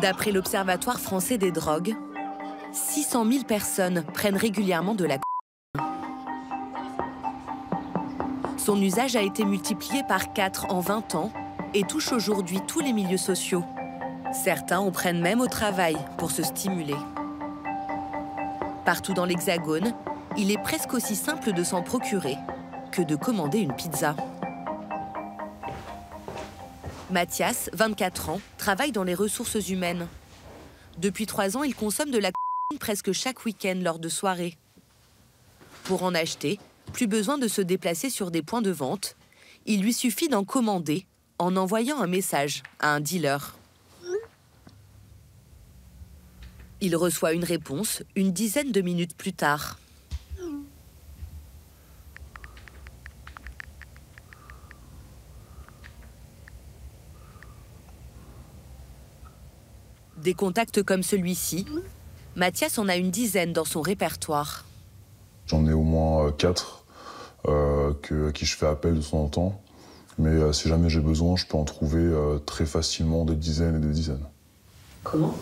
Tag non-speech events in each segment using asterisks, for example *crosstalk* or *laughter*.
D'après l'Observatoire français des drogues, 600 000 personnes prennent régulièrement de la Son usage a été multiplié par 4 en 20 ans et touche aujourd'hui tous les milieux sociaux. Certains en prennent même au travail pour se stimuler. Partout dans l'Hexagone, il est presque aussi simple de s'en procurer que de commander une pizza. Mathias, 24 ans, travaille dans les ressources humaines. Depuis trois ans, il consomme de la presque chaque week-end lors de soirées. Pour en acheter, plus besoin de se déplacer sur des points de vente. Il lui suffit d'en commander en envoyant un message à un dealer. Il reçoit une réponse une dizaine de minutes plus tard. Des contacts comme celui-ci, Mathias en a une dizaine dans son répertoire. J'en ai au moins euh, quatre euh, à qui je fais appel de temps en temps. Mais euh, si jamais j'ai besoin, je peux en trouver très facilement des dizaines et des dizaines. Comment?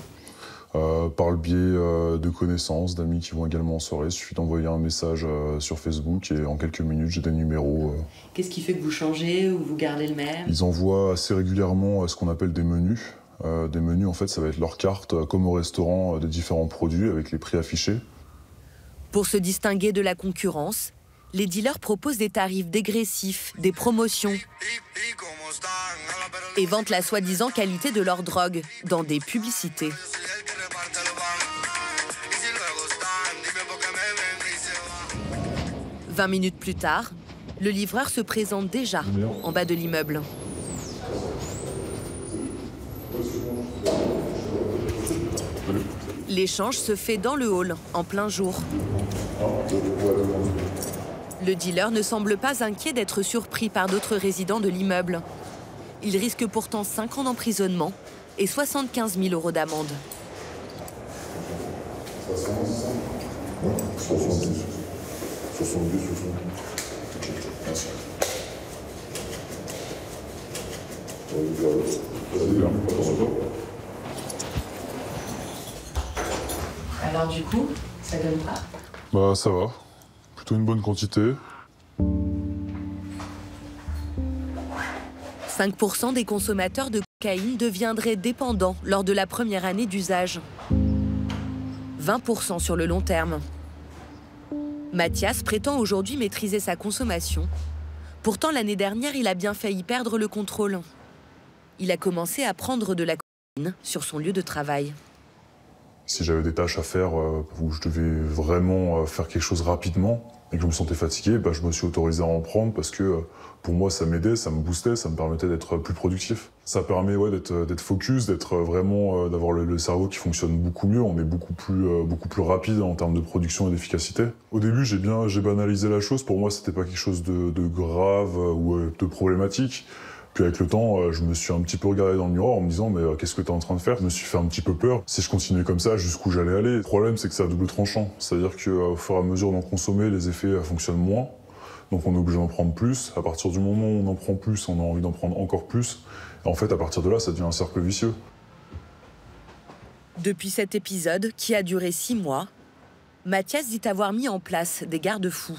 Par le biais de connaissances, d'amis qui vont également en soirée. Il suffit d'envoyer un message sur Facebook et en quelques minutes, j'ai des numéros. Qu'est-ce qui fait que vous changez ou vous gardez le même? Ils envoient assez régulièrement ce qu'on appelle des menus. Euh, des menus, en fait, ça va être leur carte, euh, comme au restaurant, euh, des différents produits avec les prix affichés. Pour se distinguer de la concurrence, les dealers proposent des tarifs dégressifs, des promotions et vantent la soi-disant qualité de leur drogue dans des publicités. Vingt minutes plus tard, le livreur se présente déjà en bas de l'immeuble. L'échange se fait dans le hall, en plein jour. Le dealer ne semble pas inquiet d'être surpris par d'autres résidents de l'immeuble. Il risque pourtant 5 ans d'emprisonnement et 75 000 euros d'amende. Alors du coup, ça donne pas Bah ça va. Plutôt une bonne quantité. 5% des consommateurs de cocaïne deviendraient dépendants lors de la première année d'usage. 20% sur le long terme. Mathias prétend aujourd'hui maîtriser sa consommation. Pourtant, l'année dernière, il a bien failli perdre le contrôle. Il a commencé à prendre de la cocaïne sur son lieu de travail. Si j'avais des tâches à faire euh, où je devais vraiment euh, faire quelque chose rapidement et que je me sentais fatigué, bah, je me suis autorisé à en prendre parce que euh, pour moi ça m'aidait, ça me boostait, ça me permettait d'être plus productif. Ça permet ouais, d'être focus, d'être vraiment d'avoir le, cerveau qui fonctionne beaucoup mieux. On est beaucoup plus rapide en termes de production et d'efficacité. Au début, j'ai bien j'ai banalisé la chose. Pour moi, c'était pas quelque chose de grave ou de problématique. Avec le temps, euh, je me suis un petit peu regardé dans le miroir en me disant mais euh, qu'est-ce que tu es en train de faire? Je me suis fait un petit peu peur. Si je continuais comme ça, jusqu'où j'allais aller? Le problème, c'est que c'est à double tranchant. C'est-à-dire qu'au euh, fur et à mesure d'en consommer, les effets fonctionnent moins. Donc on est obligé d'en prendre plus. À partir du moment où on en prend plus, on a envie d'en prendre encore plus. Et en fait, à partir de là, ça devient un cercle vicieux. Depuis cet épisode, qui a duré six mois, Mathias dit avoir mis en place des garde-fous.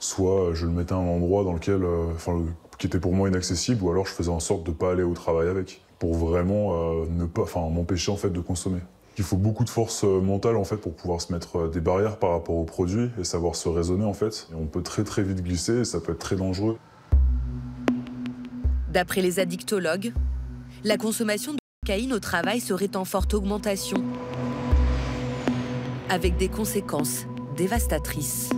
Soit je le mettais à un endroit dans lequel, enfin, qui était pour moi inaccessible, ou alors je faisais en sorte de ne pas aller au travail avec, pour vraiment euh, ne pas, enfin, m'empêcher en fait de consommer. Il faut beaucoup de force euh, mentale en fait pour pouvoir se mettre euh, des barrières par rapport aux produits et savoir se raisonner en fait. On peut très très vite glisser et ça peut être très dangereux. D'après les addictologues, la consommation de cocaïne au travail serait en forte augmentation, avec des conséquences dévastatrices.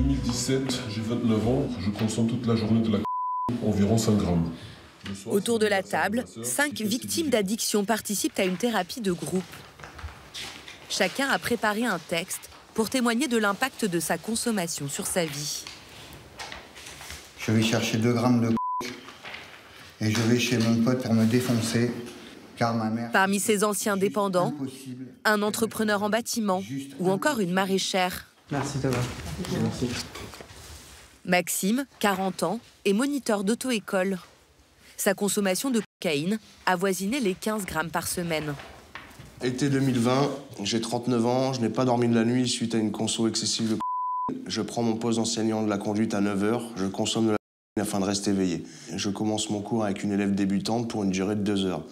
2017, j'ai 29 ans, je consomme toute la journée de la *laughs* environ 5 grammes. Autour de la table, cinq victimes d'addiction participent à une thérapie de groupe. Chacun a préparé un texte pour témoigner de l'impact de sa consommation sur sa vie. Je vais chercher 2 grammes de et je vais chez mon pote pour me défoncer. Car ma mère Parmi ces anciens dépendants, un entrepreneur en bâtiment ou encore une maraîchère Merci Thomas. Merci. Maxime, 40 ans, est moniteur d'auto-école. Sa consommation de cocaïne avoisinait les 15 grammes par semaine. Été 2020, j'ai 39 ans, je n'ai pas dormi de la nuit suite à une conso excessive de cocaïne. Je prends mon poste d'enseignant de la conduite à 9h, je consomme de la cocaïne afin de rester éveillé. Je commence mon cours avec une élève débutante pour une durée de 2 heures.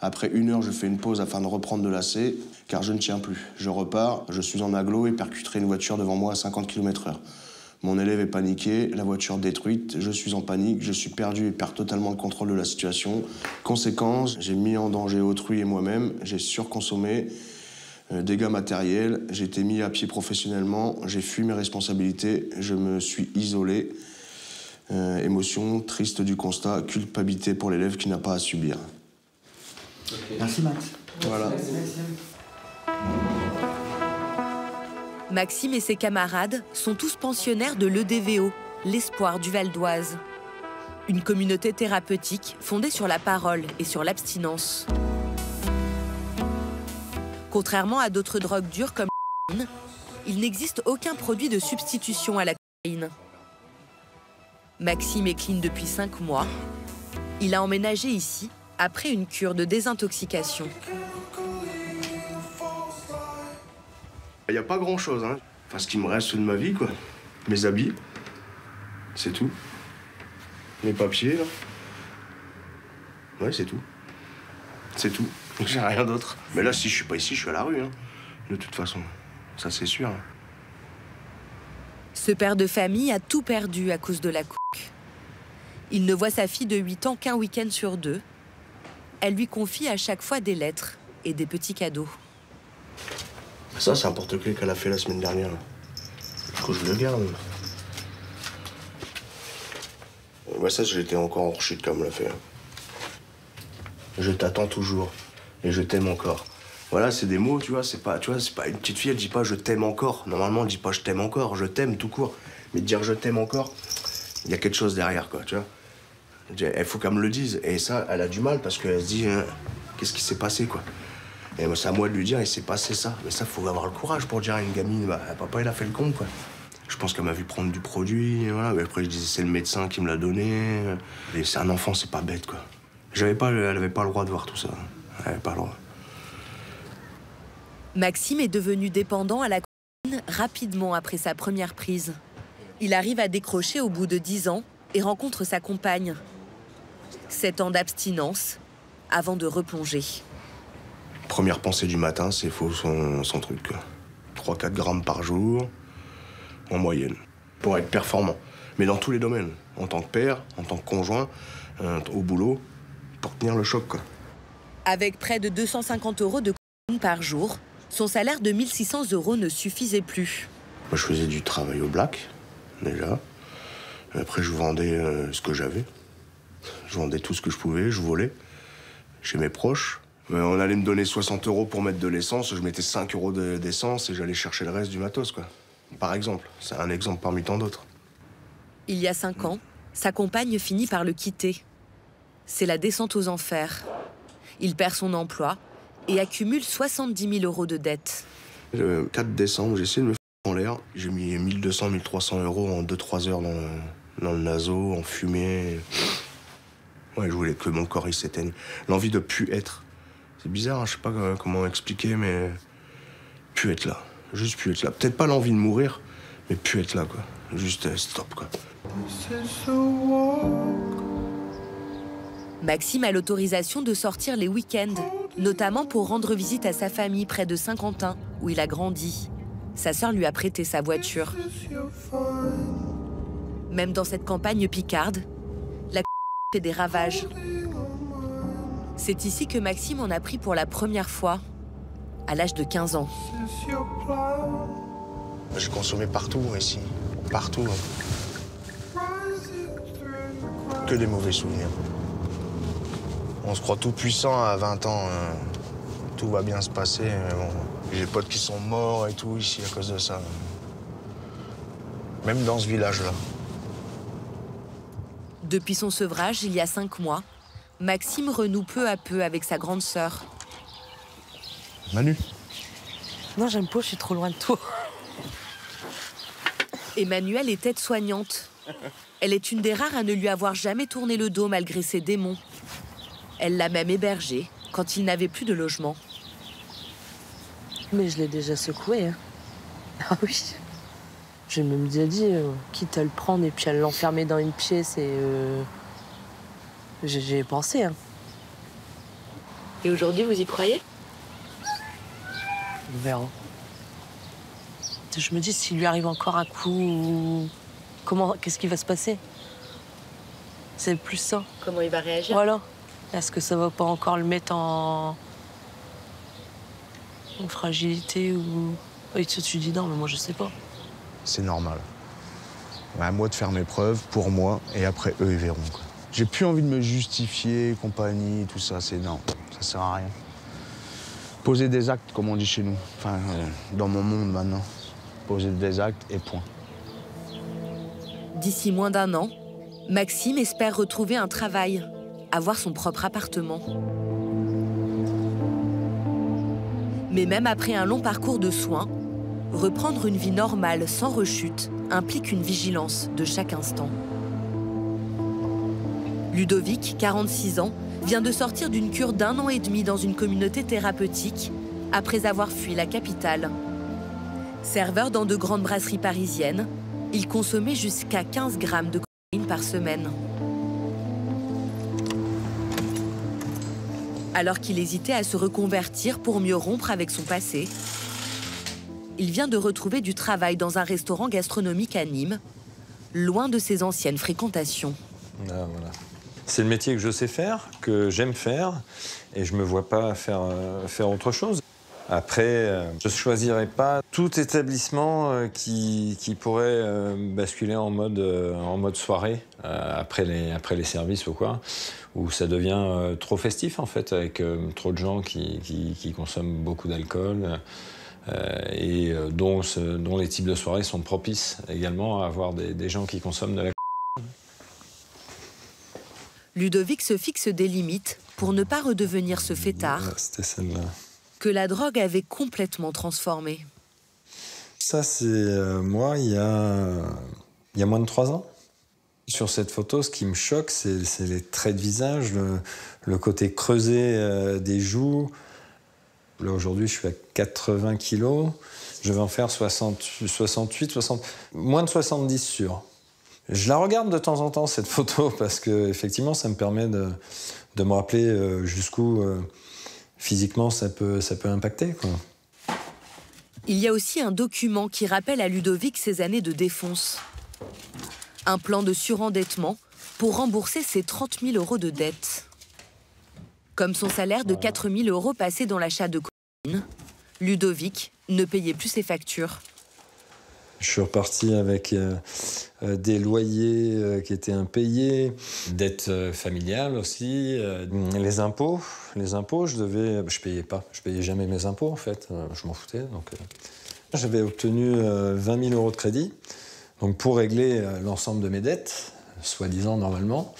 Après une heure, je fais une pause afin de reprendre de l'AC, car je ne tiens plus. Je repars, je suis en aglo et percuterai une voiture devant moi à 50 km/h. Mon élève est paniqué, la voiture détruite, je suis en panique, je suis perdu et perds totalement le contrôle de la situation. Conséquence, j'ai mis en danger autrui et moi-même, j'ai surconsommé, euh, dégâts matériels, j'ai été mis à pied professionnellement, j'ai fui mes responsabilités, je me suis isolé. Euh, émotion, triste du constat, culpabilité pour l'élève qui n'a pas à subir. Merci Max. Voilà. Maxime et ses camarades sont tous pensionnaires de l'EDVO, l'Espoir du Val d'Oise. Une communauté thérapeutique fondée sur la parole et sur l'abstinence. Contrairement à d'autres drogues dures comme la cocaïne, il n'existe aucun produit de substitution à la cocaïne. Maxime est clean depuis 5 mois. Il a emménagé ici après une cure de désintoxication. Il n'y a pas grand chose, hein. Enfin, ce qui me reste de ma vie, quoi. Mes habits. C'est tout. Mes papiers, là. Ouais, c'est tout. C'est tout. *laughs* J'ai rien d'autre. Mais là, si je suis pas ici, je suis à la rue, hein. De toute façon. Ça, c'est sûr. hein. Ce père de famille a tout perdu à cause de la coke. Il ne voit sa fille de 8 ans qu'un week-end sur deux. Elle lui confie à chaque fois des lettres et des petits cadeaux. Ça, c'est un porte-clés qu'elle a fait la semaine dernière. je le garde. Ouais, ça, j'étais encore en rechute comme l'a fait. hein. Je t'attends toujours et je t'aime encore. Voilà, c'est des mots, tu vois, c'est pas, tu vois, c'est pas une petite fille, elle dit pas je t'aime encore. Normalement, elle dit pas je t'aime encore, je t'aime tout court. Mais dire je t'aime encore, il y a quelque chose derrière, quoi, tu vois. Il faut qu'elle me le dise. Et ça, elle a du mal parce qu'elle se dit hein, qu'est-ce qui s'est passé, quoi. Et c'est à moi de lui dire, il s'est passé ça. Mais ça, faut avoir le courage pour dire à une gamine, bah, papa, il a fait le con, quoi. Je pense qu'elle m'a vu prendre du produit, voilà. Mais après, je disais, c'est le médecin qui me l'a donné. C'est un enfant, c'est pas bête, quoi. J'avais pas, elle avait pas le droit de voir tout ça. Elle avait pas le droit. Maxime est devenu dépendant à la cocaïne rapidement après sa première prise. Il arrive à décrocher au bout de 10 ans et rencontre sa compagne. 7 ans d'abstinence avant de replonger. Première pensée du matin, c'est faux son, son truc, quoi. 3-4 grammes par jour, en moyenne, pour être performant. Mais dans tous les domaines, en tant que père, en tant que conjoint, euh, au boulot, pour tenir le choc, quoi. Avec près de 250 euros de par jour, son salaire de 1600 euros ne suffisait plus. Moi, je faisais du travail au black, déjà. Après, je vendais euh, ce que j'avais. Je vendais tout ce que je pouvais, je volais. Chez mes proches. Euh, on allait me donner 60 euros pour mettre de l'essence, je mettais 5 euros de- d'essence et j'allais chercher le reste du matos, quoi. Par exemple. C'est un exemple parmi tant d'autres. Il y a 5 ans, sa compagne finit par le quitter. C'est la descente aux enfers. Il perd son emploi et accumule 70 000 euros de dettes. Le 4 décembre, j'ai essayé de me faire en l'air. J'ai mis 1200, 1300 euros en 2-3 heures dans le, dans le naso, en fumée. Ouais, je voulais que mon corps il s'éteigne. L'envie de plus être. C'est bizarre, hein, je sais pas euh, comment expliquer, mais. Plus être là. Juste plus être là. Peut-être pas l'envie de mourir, mais plus être là, quoi. Juste euh, stop, quoi. Maxime a l'autorisation de sortir les week-ends, notamment pour rendre visite à sa famille près de Saint-Quentin, où il a grandi. Sa sœur lui a prêté sa voiture. Même dans cette campagne picarde, des ravages. C'est ici que Maxime en a pris pour la première fois, à l'âge de 15 ans. J'ai consommé partout, ici. Partout. hein. Que des mauvais souvenirs. On se croit tout puissant à 20 ans. hein. Tout va bien se passer, bon. J'ai potes qui sont morts et tout ici à cause de ça. Même dans ce village-là. Depuis son sevrage, il y a cinq mois, Maxime renoue peu à peu avec sa grande sœur. Manu Non, j'aime pas, je suis trop loin de toi. Emmanuelle est aide-soignante. Elle est une des rares à ne lui avoir jamais tourné le dos malgré ses démons. Elle l'a même hébergé quand il n'avait plus de logement. Mais je l'ai déjà secoué. hein. Ah oui. J'ai même déjà dit, euh, quitte à le prendre et puis à l'enfermer dans une pièce et. euh, j'ai- pensé. hein. Et aujourd'hui, vous y croyez? On verra. Je me dis, s'il lui arrive encore un coup, comment, qu'est-ce qui va se passer? C'est plus ça. Comment il va réagir? Voilà. Est-ce que ça va pas encore le mettre en, en fragilité ou. Tu dis non, mais moi je sais pas. C'est normal. À moi de faire mes preuves pour moi et après eux ils verront. J'ai plus envie de me justifier, compagnie, tout ça, c'est non, ça sert à rien. Poser des actes, comme on dit chez nous, enfin euh, dans mon monde maintenant. Poser des actes et point. D'ici moins d'un an, Maxime espère retrouver un travail, avoir son propre appartement. Mais même après un long parcours de soins, reprendre une vie normale sans rechute implique une vigilance de chaque instant. Ludovic, 46 ans, vient de sortir d'une cure d'un an et demi dans une communauté thérapeutique après avoir fui la capitale. Serveur dans de grandes brasseries parisiennes, il consommait jusqu'à 15 grammes de cocaïne par semaine. Alors qu'il hésitait à se reconvertir pour mieux rompre avec son passé, il vient de retrouver du travail dans un restaurant gastronomique à Nîmes, loin de ses anciennes fréquentations. Ah. C'est le métier que je sais faire, que j'aime faire, et je me vois pas faire, euh, autre chose. Après, euh, je ne choisirais pas tout établissement euh, qui, pourrait basculer en mode, soirée après, les, services ou quoi, où ça devient trop festif en fait, avec trop de gens qui consomment beaucoup d'alcool. Euh, et euh, dont, ce- dont les types de soirées sont propices également à avoir des, des gens qui consomment de la Ludovic se fixe des limites pour ne pas redevenir ce fêtard Ah, que la drogue avait complètement transformé. Ça, c'est euh, moi il y, a, il y a moins de trois ans. Sur cette photo, ce qui me choque, c'est c'est les traits de visage, le, le côté creusé euh, des joues. Là, aujourd'hui, je suis à 80 kilos. Je vais en faire 60, 68, 60, moins de 70 sur. Je la regarde de temps en temps, cette photo, *laughs* parce que effectivement, ça me permet de, de me rappeler euh, jusqu'où euh, physiquement ça peut, ça peut impacter. Il y a aussi un document qui rappelle à Ludovic ses années de défonce. Un plan de surendettement pour rembourser ses 30 000 euros de dette. Comme son salaire de 4 000 euros passé dans l'achat de cocaïne, Ludovic ne payait plus ses factures. Je suis reparti avec euh, euh, des loyers euh, qui étaient impayés, dettes euh, familiales aussi, euh, les impôts. Les impôts, je devais, je payais pas, je payais jamais mes impôts en fait, euh, je m'en foutais. Donc, euh, j'avais obtenu euh, 20 000 euros de crédit, donc pour régler euh, l'ensemble de mes dettes, soi-disant normalement,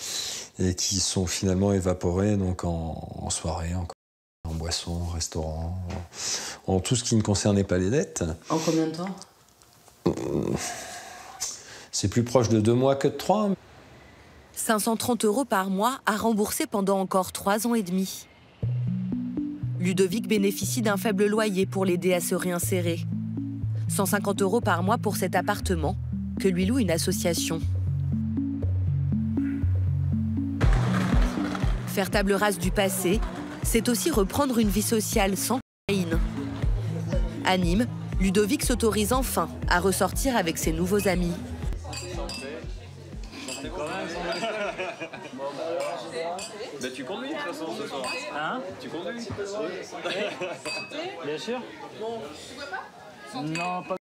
et qui sont finalement évaporées donc en, en soirée, en, en boisson, en restaurant, en, en tout ce qui ne concernait pas les dettes. En combien de temps? C'est plus proche de deux mois que de trois. 530 euros par mois à rembourser pendant encore trois ans et demi. Ludovic bénéficie d'un faible loyer pour l'aider à se réinsérer. 150 euros par mois pour cet appartement que lui loue une association. Faire table rase du passé, c'est aussi reprendre une vie sociale sans cocaïne. À Nîmes, Ludovic s'autorise enfin à ressortir avec ses nouveaux amis. Bah, tu conduis de toute façon ce soir. Hein Tu conduis *laughs* Bien sûr. Non, pas